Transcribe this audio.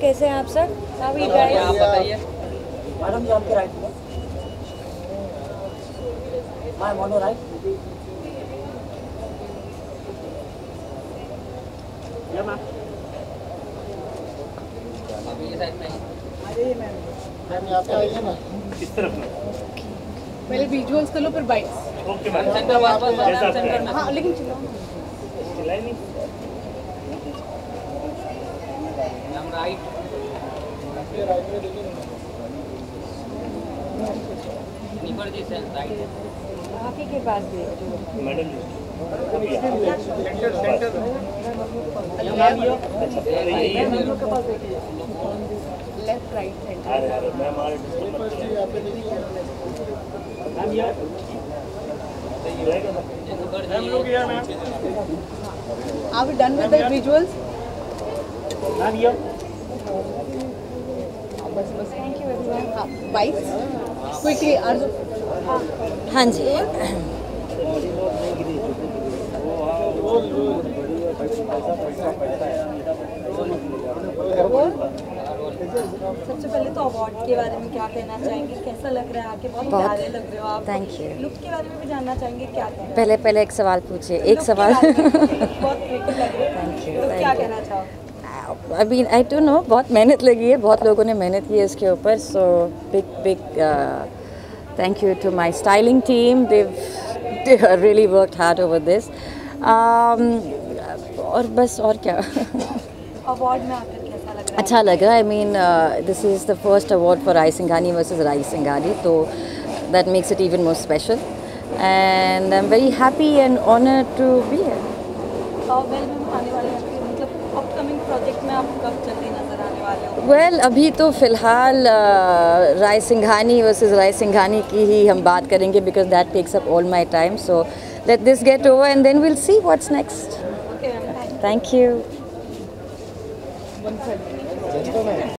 कैसे हैं आप सर? आप बताइए। मैडम जी आपके राइट में मैम ऑन राइट अभी ये साइड में मैम यहाँ पे आइए ना पहले विजुअल्स कर लो फिर बाइट्स सेंटर बस बस बस सेंटर में हाँ। लेकिन चलो। हम राइट नीपर जी से राइट आप ही के पास भेज लेफ़्ट राइट सेंटर हम लोग Are we done with the visuals? बस बस थैंक यू एवरीवन हाँ क्विकली अर्जुन हाँ जी पहले तो अवार्ड के बारे में क्या कहना चाहेंगे? कैसा लग रहा है आके बहुत बहुत- प्यारे लग रहे हो आप। Thank you. लुक के बारे में भी जानना चाहेंगे क्या कहना पहले पहले एक सवाल पूछिए एक सवाल। Thank you, तो क्या कहना चाहो? अभी आई डोंट नो बहुत मेहनत लगी है बहुत लोगों ने मेहनत की है इसके ऊपर so big big thank you to my styling team they really worked hard over this और बस और क्या? अवार्ड में आकर कैसा लग रहा है अच्छा लगा I mean this is the first award for Rai Singhania versus Rai Singhania तो that makes it even more special and I am very happy and honour to be हो? वेल अभी तो फ़िलहाल uh, राय सिंघानी वर्सेस राय सिंघानी की ही हम बात करेंगे because that takes up all my time so let this get over and then will see what's next thank you Bánh.